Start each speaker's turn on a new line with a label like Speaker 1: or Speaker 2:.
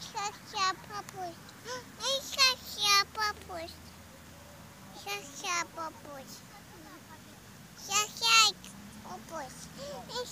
Speaker 1: Xaxá, papai. Ei, xaxá, papai. Xaxá, papai. Xaxá, papai. Ei,